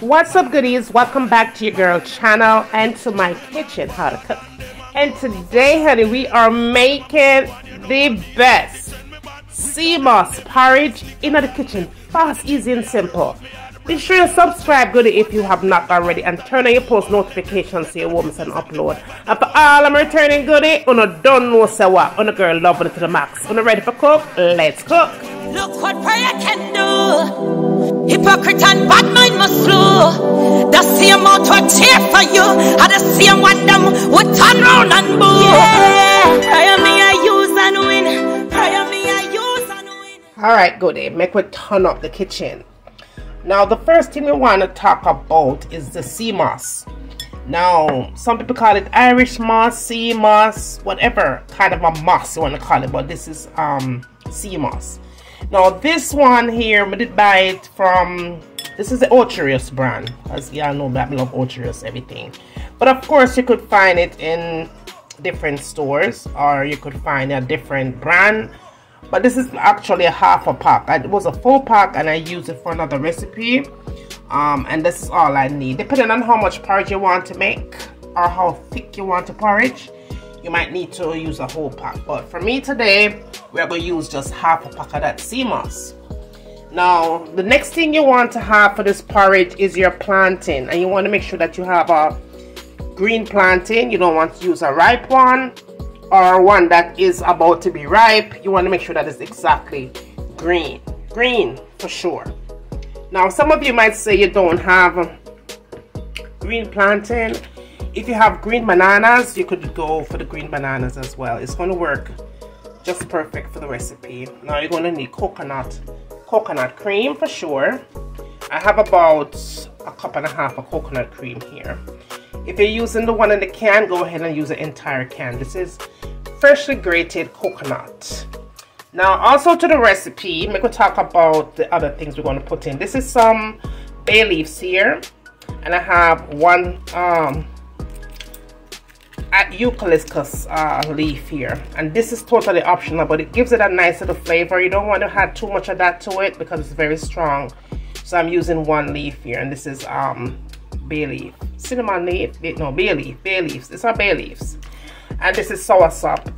What's up goodies? Welcome back to your girl channel and to my kitchen how to cook. And today honey we are making the best sea moss porridge in the kitchen. Fast, easy and simple. Be sure to subscribe goodie if you have not already and turn on your post notifications so you won't miss an upload. And for all I'm returning goodie, una don't know so what, una girl loving it to the max. Una ready for cook? Let's cook. Look what prayer can do. Hypocrite and bad mind must flow. The same out what cheer for you. And the same one them would turn round and boo. Yeah. Prayer me I use and win. Prayer me I use and win. Alright, goodie. Make we turn up the kitchen. Now, the first thing we want to talk about is the sea moss. Now, some people call it Irish moss, sea moss, whatever kind of a moss you want to call it, but this is um sea moss. Now, this one here, we did buy it from, this is the Orcharius brand, as y'all know I love Orcharius everything. But of course, you could find it in different stores, or you could find a different brand. But this is actually a half a pack. It was a full pack and I used it for another recipe. Um, and this is all I need. Depending on how much porridge you want to make or how thick you want to porridge you might need to use a whole pack. But for me today we're going to use just half a pack of that sea moss now the next thing you want to have for this porridge is your plantain and you want to make sure that you have a green plantain. You don't want to use a ripe one or one that is about to be ripe. You want to make sure that it's exactly green. Green for sure. Now some of you might say you don't have green plantain. If you have green bananas you could go for the green bananas as well. It's going to work just perfect for the recipe now you're to need coconut coconut cream for sure I have about a cup and a half of coconut cream here if you're using the one in the can go ahead and use the entire can this is freshly grated coconut. Now also to the recipe, we talk about the other things we're to put in. This is some bay leaves here and I have one um, eucalyptus uh, leaf here. And this is totally optional but it gives it a nice little flavor. You don't want to add too much of that to it because it's very strong. So I'm using one leaf here and this is um, bay leaf. Cinnamon leaf no bay leaf bay leaves. These are bay leaves. And this is soursop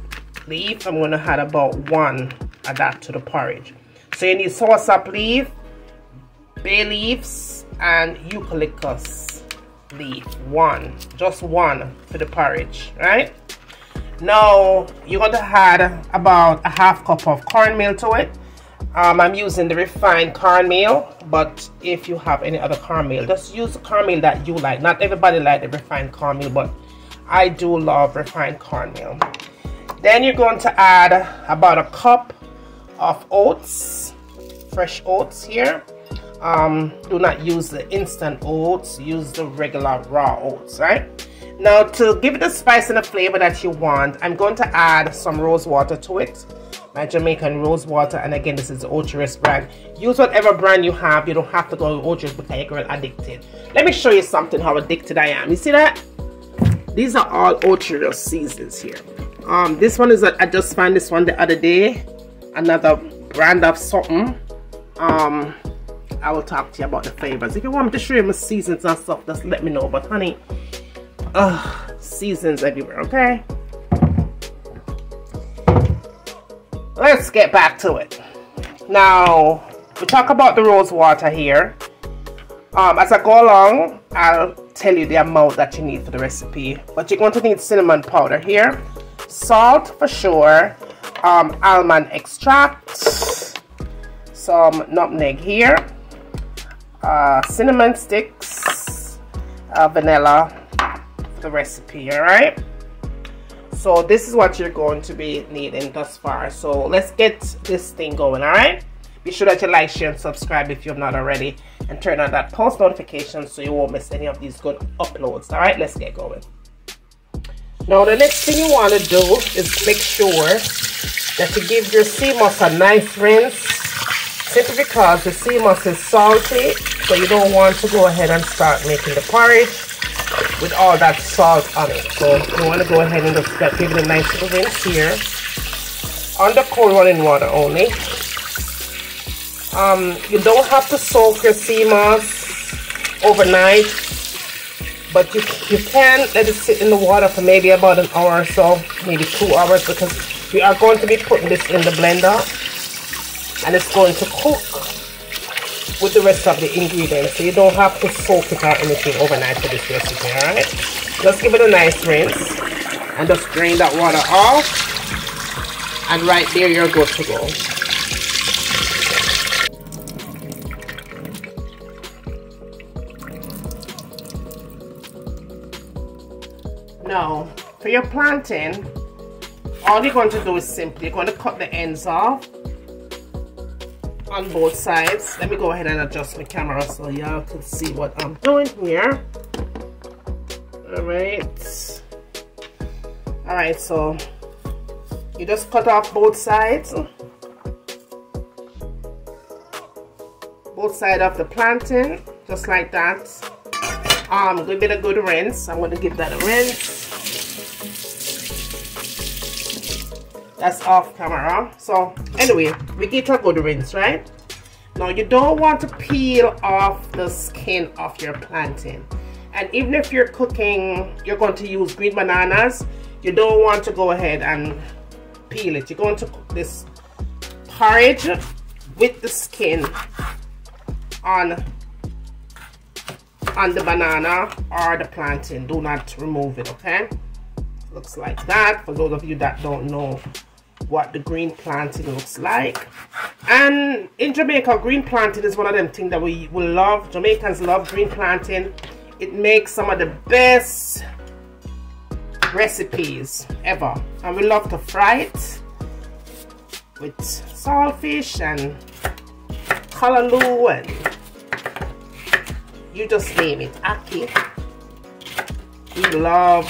leaf. I'm to add about one of that to the porridge. So you need soursop leaf bay leaves and eucalyptus leaf one just one for the porridge right now you're going to add about a half cup of cornmeal to it um, I'm using the refined cornmeal but if you have any other cornmeal just use the cornmeal that you like not everybody like the refined cornmeal but I do love refined cornmeal. Then you're going to add about a cup of oats, fresh oats here. Um, do not use the instant oats, use the regular raw oats, right? Now to give it the spice and the flavor that you want, I'm going to add some rose water to it. My Jamaican rose water, and again, this is the Orcharius brand. Use whatever brand you have. You don't have to go with Orcharius because you're girl addicted. Let me show you something how addicted I am. You see that? these are all Orchard seasons here um this one is I just found this one the other day another brand of something um I will talk to you about the flavors if you want me to show you my seasons and stuff just let me know. But honey uh seasons everywhere okay? Let's get back to it. Now we talk about the rose water here. Um, as I go along, I'll tell you the amount that you need for the recipe. But you're going to need cinnamon powder here, salt for sure, um, almond extract, some nutmeg here, uh, cinnamon sticks, uh, vanilla the recipe, alright? So this is what you're going to be needing thus far. So let's get this thing going, alright? Be sure that you like, share, and subscribe if you have not already. And turn on that post notification so you won't miss any of these good uploads. Alright, let's get going. Now the next thing you want to do is make sure that you give your sea moss a nice rinse. Simply because the sea moss is salty. So you don't want to go ahead and start making the porridge with all that salt on it. So you want to go ahead and just give it a nice little rinse here. Under cold running water only. Um, you don't have to soak your sea moss overnight but you, you can let it sit in the water for maybe about an hour or so maybe two hours because we are going to be putting this in the blender and it's going to cook with the rest of the ingredients. So you don't have to soak it or anything overnight for this recipe all right? Just give it a nice rinse and just drain that water off. And right there you're good to go. Now for your plantain, all you're going to do is simply you're going to cut the ends off on both sides. Let me go ahead and adjust my camera so y'all can see what I'm doing here. All right all right so you just cut off both sides. Both side of the plantain just like that. Um give it a good rinse. I'm to give that a rinse that's off camera. So anyway we get a good rinse right? Now you don't want to peel off the skin of your plantain. And even if you're cooking you're going to use green bananas you don't want to go ahead and peel it. You're going to cook this porridge with the skin on on the banana or the plantain. Do not remove it okay? Looks like that. For those of you that don't know what the green plantain looks like. And in Jamaica green plantain is one of them things that we will love. Jamaicans love green plantain. It makes some of the best recipes ever. And we love to fry it with saltfish and callaloo and you just name it. Ackee we love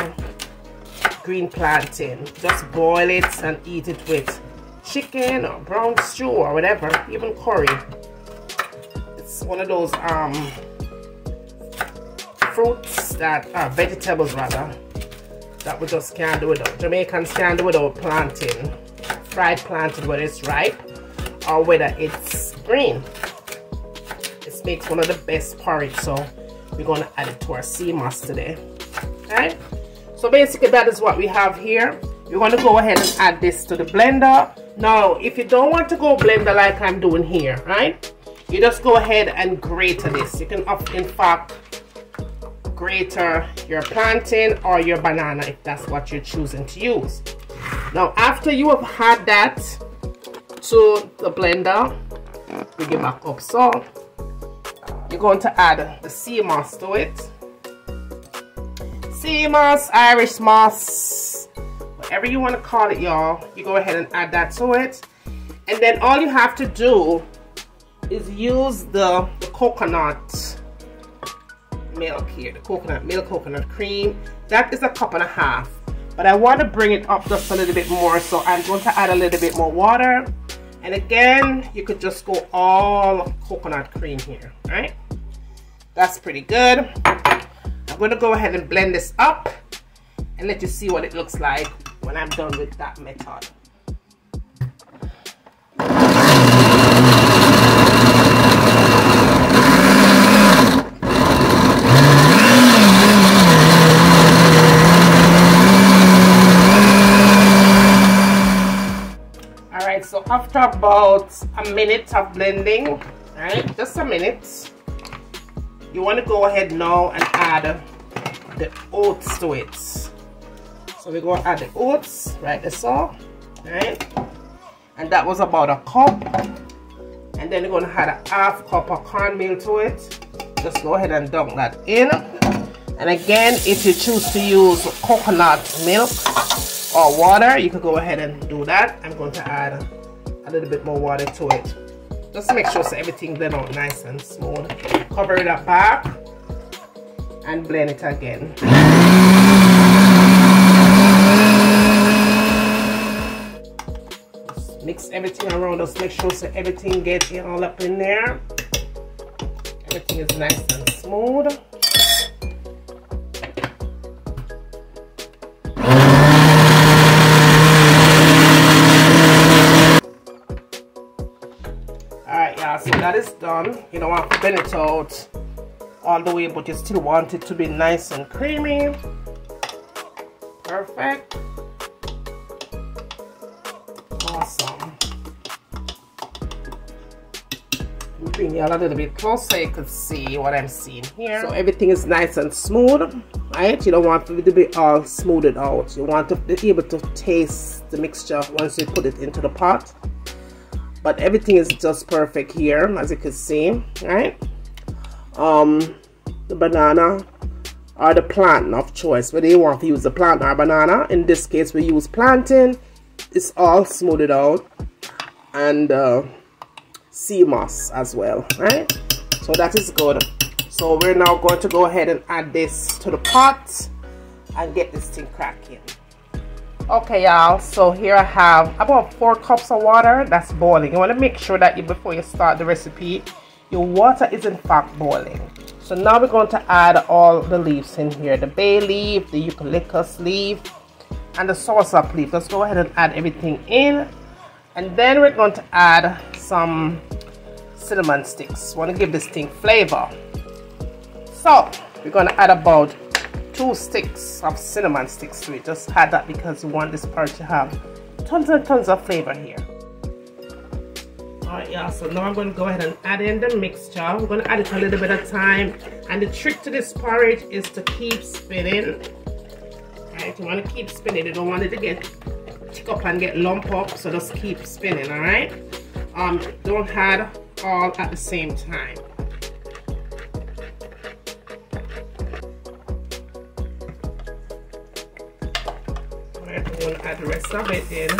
green plantain. Just boil it and eat it with chicken or brown stew or whatever, even curry. It's one of those um, fruits that are uh, vegetables rather that we just can't do without. Jamaicans can't do without plantain, fried plantain whether it's ripe or whether it's green. This makes one of the best porridge so we're to add it to our sea moss today. Okay? So basically that is what we have here. You want to go ahead and add this to the blender. Now, if you don't want to go blender like I'm doing here, right? You just go ahead and grate this. You can, in fact, grate your plantain or your banana if that's what you're choosing to use. Now, after you have had that to the blender, bring it back up. So, you're going to add the sea moss to it sea moss, Irish moss, whatever you want to call it, y'all. You go ahead and add that to it. And then all you have to do is use the, the coconut milk here, the coconut milk, coconut cream. That is a cup and a half. But I want to bring it up just a little bit more, so I'm going to add a little bit more water. And again, you could just go all coconut cream here, right? That's pretty good. I'm going to go ahead and blend this up and let you see what it looks like when I'm done with that method. Alright, so after about a minute of blending, right, just a minute, you want to go ahead now and add the oats to it. So we're going to add the oats right this all right? And that was about a cup. And then you're going to add a half cup of cornmeal to it. Just go ahead and dunk that in. And again if you choose to use coconut milk or water you could go ahead and do that. I'm going to add a little bit more water to it just make sure so everything blend out nice and smooth. Cover it up back and blend it again. Just mix everything around. Just make sure so everything gets all up in there. Everything is nice and smooth that is done you don't want to blend it out all the way but you still want it to be nice and creamy. Perfect. Awesome. Bring you a little bit closer so you could see what I'm seeing here. So everything is nice and smooth right? You don't want it to be all smoothed out. You want to be able to taste the mixture once you put it into the pot but everything is just perfect here as you can see right? Um the banana or the plant of choice. Whether you want to use the plant or banana in this case we use plantain. It's all smoothed out. And uh, sea moss as well right? So that is good. So we're now going to go ahead and add this to the pot and get this thing cracking okay y'all so here I have about four cups of water that's boiling. You want to make sure that you before you start the recipe your water is in fact boiling. So now we're going to add all the leaves in here the bay leaf the eucalyptus leaf and the soursop leaf. Let's go ahead and add everything in. And then we're going to add some cinnamon sticks. Want to give this thing flavor. So we're going to add about two sticks of cinnamon sticks to it. Just add that because you want this part to have tons and tons of flavor here. Alright yeah, so now I'm going to go ahead and add in the mixture. I'm going to add it a little bit of time. And the trick to this porridge is to keep spinning. Alright, you want to keep spinning. You don't want it to get tick up and get lump up. So just keep spinning, alright? Um, don't add all at the same time. The rest of it in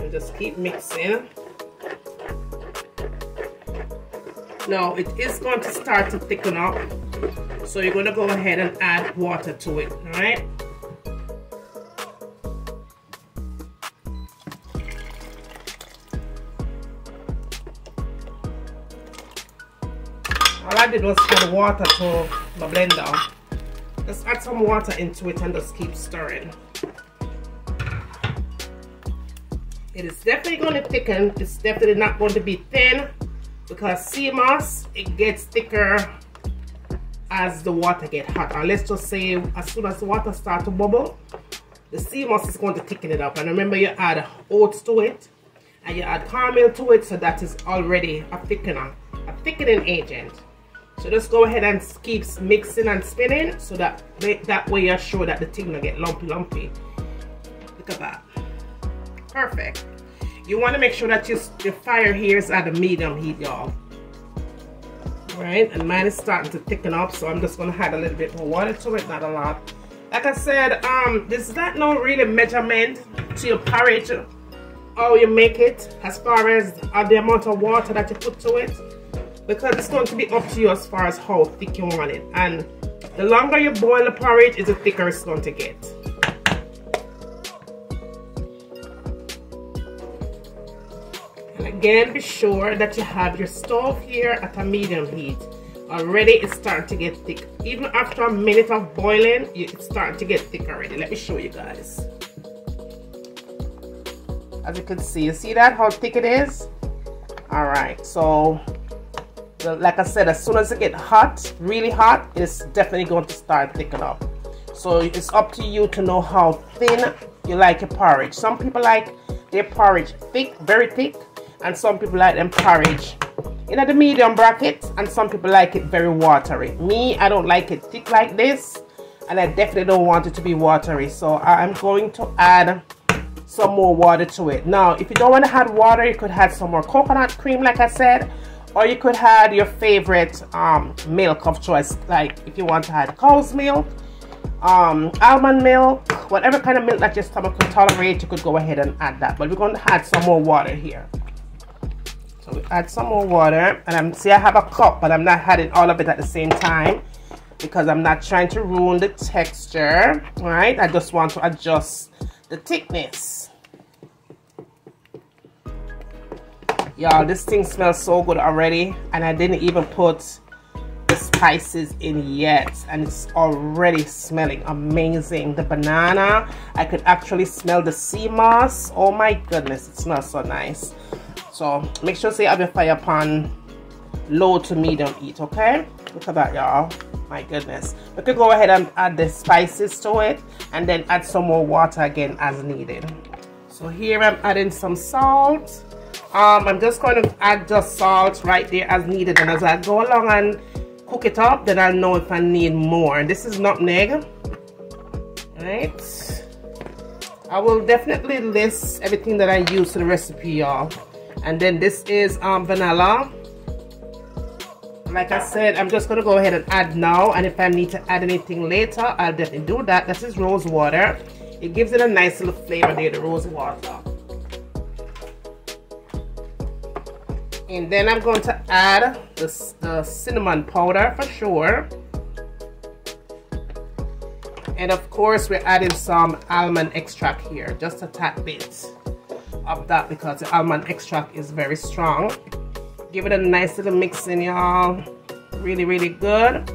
and just keep mixing. Now it is going to start to thicken up. So you're going to go ahead and add water to it all right all I did was add water to my blender just add some water into it and just keep stirring. It is definitely going to thicken. It's definitely not going to be thin because sea moss, it gets thicker as the water get hot. Or let's just say as soon as the water start to bubble, the sea moss is going to thicken it up. And remember you add oats to it and you add cornmeal to it so that is already a thickener, a thickening agent. So just go ahead and keep mixing and spinning so that that way you're sure that the thing will get lumpy lumpy. Look at that. Perfect. You want to make sure that your, your fire here is at a medium heat, y'all. Right, and mine is starting to thicken up, so I'm just going to add a little bit more water to it, not a lot. Like I said, um, this is not no really measurement to your porridge, how you make it, as far as uh, the amount of water that you put to it because it's going to be up to you as far as how thick you want it. And the longer you boil the porridge is the thicker it's going to get. And again be sure that you have your stove here at a medium heat. Already it's starting to get thick. Even after a minute of boiling it's starting to get thick already. Let me show you guys. As you can see you see that how thick it is? All right so like I said, as soon as it get hot, really hot, it's definitely going to start thickening up. So it's up to you to know how thin you like your porridge. Some people like their porridge thick, very thick, and some people like them porridge in the medium bracket, and some people like it very watery. Me, I don't like it thick like this, and I definitely don't want it to be watery. So I'm going to add some more water to it. Now, if you don't want to add water, you could add some more coconut cream, like I said, or you could add your favorite um, milk of choice. Like if you want to add cow's milk um, almond milk whatever kind of milk that your stomach can tolerate you could go ahead and add that. But we're going to add some more water here. So we add some more water and I'm see I have a cup but I'm not adding all of it at the same time because I'm not trying to ruin the texture right? I just want to adjust the thickness y'all this thing smells so good already and I didn't even put the spices in yet and it's already smelling amazing the banana I could actually smell the sea moss oh my goodness it smells so nice so make sure you have your fire pan low to medium heat, okay? Look at that, y'all. My goodness. We could go ahead and add the spices to it and then add some more water again as needed. So here I'm adding some salt. Um, I'm just going to add just salt right there as needed. And as I go along and cook it up, then I'll know if I need more. And this is nutmeg. Right. I will definitely list everything that I use for the recipe, y'all. And then this is um, vanilla like I said I'm just gonna go ahead and add now and if I need to add anything later I'll definitely do that this is rose water it gives it a nice little flavor there the rose water and then I'm going to add the, the cinnamon powder for sure. And of course we're adding some almond extract here just a tad bit of that because the almond extract is very strong. Give it a nice little mixing y'all. Really really good.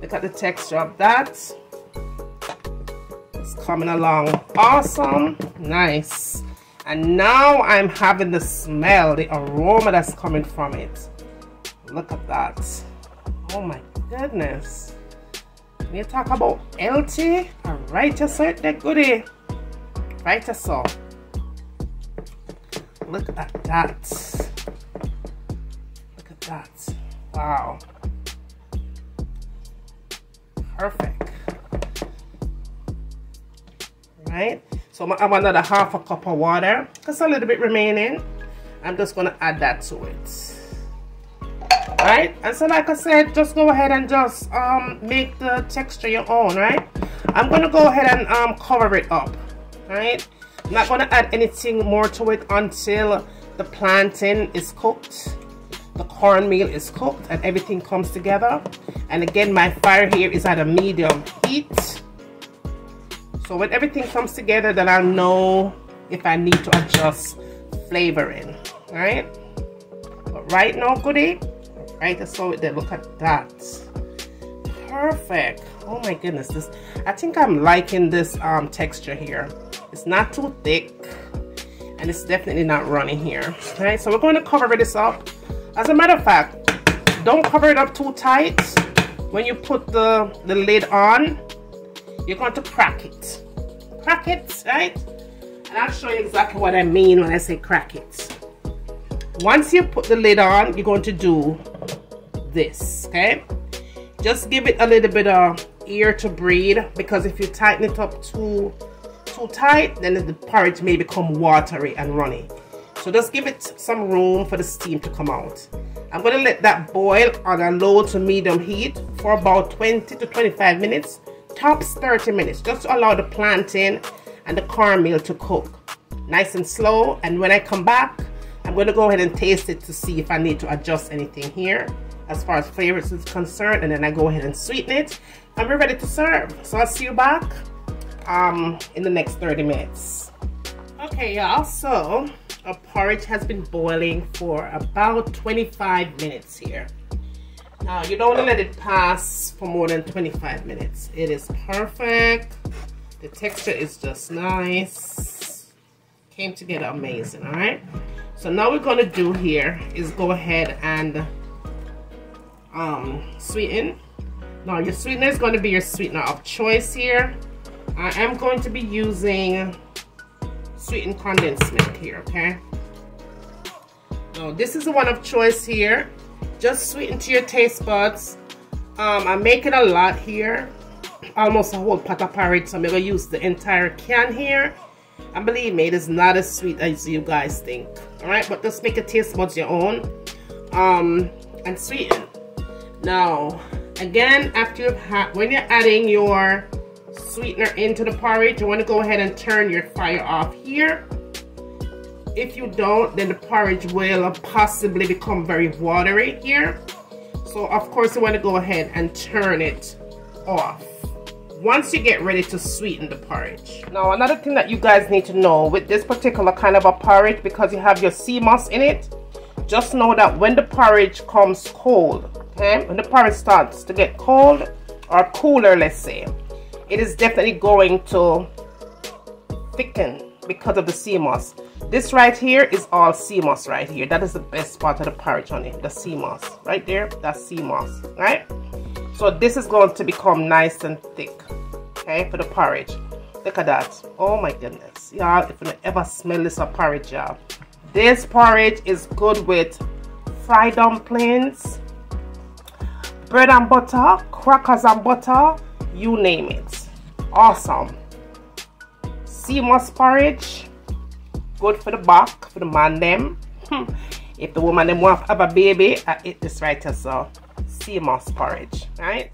Look at the texture of that. It's coming along awesome. Nice and now I'm having the smell the aroma that's coming from it look at that oh my goodness We talk about healthy right to so that goodie right to so look at that Look at that. Wow. Perfect. Right? So I'm another half a cup of water. Just a little bit remaining. I'm just to add that to it. Right? And so like I said, just go ahead and just um, make the texture your own, right? I'm to go ahead and um, cover it up, right? I'm not to add anything more to it until the plantain is cooked the cornmeal is cooked and everything comes together and again my fire here is at a medium heat so when everything comes together then I'll know if I need to adjust flavoring right but right now goodie right so there. Look at that. Perfect. Oh my goodness this I think I'm liking this um, texture here. It's not too thick and it's definitely not running here. Right so we're going to cover this up. As a matter of fact, don't cover it up too tight. When you put the, the lid on, you're going to crack it. Crack it, right? And I'll show you exactly what I mean when I say crack it. Once you put the lid on, you're going to do this, okay? Just give it a little bit of air to breathe because if you tighten it up too too tight, then the porridge may become watery and runny. So just give it some room for the steam to come out. I'm going to let that boil on a low to medium heat for about 20 to 25 minutes, tops 30 minutes, just allow the plantain and the cornmeal to cook. Nice and slow, and when I come back, I'm going to go ahead and taste it to see if I need to adjust anything here as far as flavors is concerned, and then I go ahead and sweeten it, and we're ready to serve. So I'll see you back um, in the next 30 minutes. Okay, y'all, so our porridge has been boiling for about 25 minutes here. Now, you don't want to let it pass for more than 25 minutes. It is perfect. The texture is just nice. Came together amazing, all right? So now we're going to do here is go ahead and um, sweeten. Now, your sweetener is going to be your sweetener of choice here. I am going to be using sweetened condensed milk here, okay? Now, this is the one of choice here. Just sweeten to your taste buds. Um, I'm making a lot here. Almost a whole pot of porridge, so I'm going to use the entire can here. And believe me, it is not as sweet as you guys think. Alright, but just make your taste buds your own. Um, and sweeten. Now, again, after you've had, when you're adding your sweetener into the porridge, you want to go ahead and turn your fire off here. If you don't, then the porridge will possibly become very watery here. So of course you want to go ahead and turn it off once you get ready to sweeten the porridge. Now another thing that you guys need to know with this particular kind of a porridge because you have your sea moss in it, just know that when the porridge comes cold, okay, when the porridge starts to get cold or cooler let's say, it is definitely going to thicken because of the sea moss. This right here is all sea moss right here. That is the best part of the porridge, honey. The sea moss. Right there, that's sea moss, right? So this is going to become nice and thick, okay, for the porridge. Look at that. Oh my goodness. Y'all, if you ever smell this porridge, y'all. This porridge is good with fried dumplings, bread and butter, crackers and butter, you name it. Awesome. Sea moss porridge good for the back, for the man them. Hmm. if the woman them want have a baby, I eat this right as so. Sea moss porridge, right?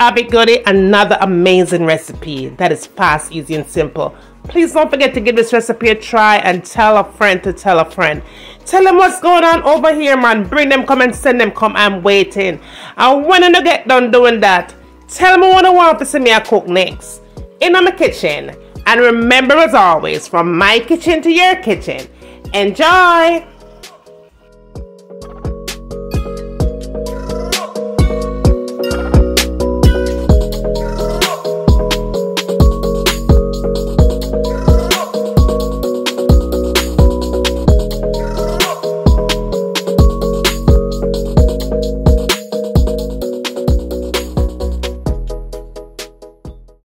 It, goody. Another amazing recipe that is fast, easy, and simple. Please don't forget to give this recipe a try and tell a friend to tell a friend. Tell them what's going on over here, man. Bring them, come and send them, come. I'm waiting. And when you get done doing that, tell them what I want to see me cook next. In my kitchen. And remember, as always, from my kitchen to your kitchen, enjoy!